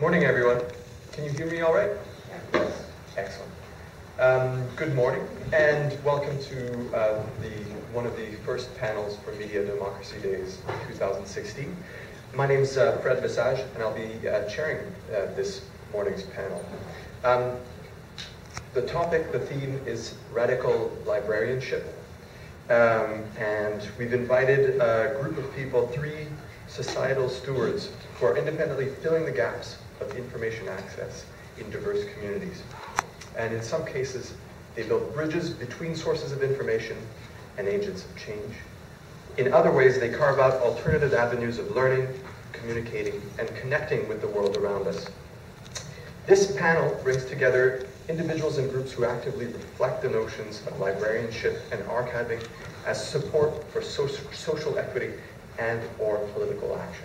Morning, everyone. Can you hear me all right? Yes. Excellent. Um, good morning, and welcome to uh, the one of the first panels for Media Democracy Days 2016. My name is uh, Fred Visage, and I'll be uh, chairing uh, this morning's panel. Um, the topic, the theme is radical librarianship. Um, and we've invited a group of people, three societal stewards, who are independently filling the gaps of information access in diverse communities. And in some cases, they build bridges between sources of information and agents of change. In other ways, they carve out alternative avenues of learning, communicating, and connecting with the world around us. This panel brings together individuals and groups who actively reflect the notions of librarianship and archiving as support for social equity and or political action.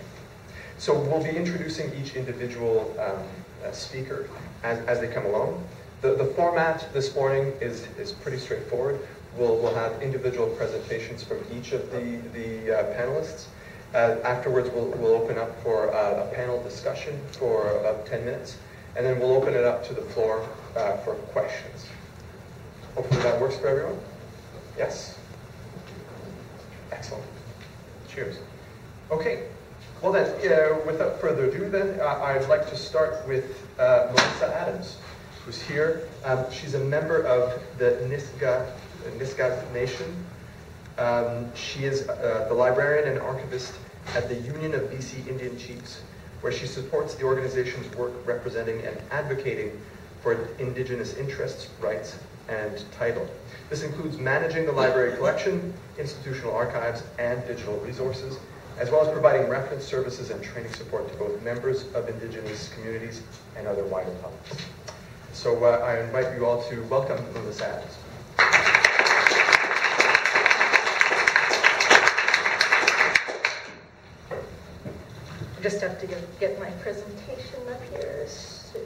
So we'll be introducing each individual um, uh, speaker as, as they come along. The, the format this morning is, is pretty straightforward. We'll, we'll have individual presentations from each of the, the uh, panelists. Uh, afterwards, we'll, we'll open up for uh, a panel discussion for about 10 minutes, and then we'll open it up to the floor uh, for questions. Hopefully that works for everyone. Yes? Excellent. Cheers. Okay. Well then, uh, without further ado then, uh, I'd like to start with uh, Melissa Adams, who's here. Um, she's a member of the Nisga'a Nation. Um, she is uh, the librarian and archivist at the Union of BC Indian Chiefs, where she supports the organization's work representing and advocating for Indigenous interests, rights, and title. This includes managing the library collection, institutional archives, and digital resources, as well as providing reference services and training support to both members of Indigenous communities and other wider publics. So uh, I invite you all to welcome Melissa Adams. I just have to get, get my presentation up here. So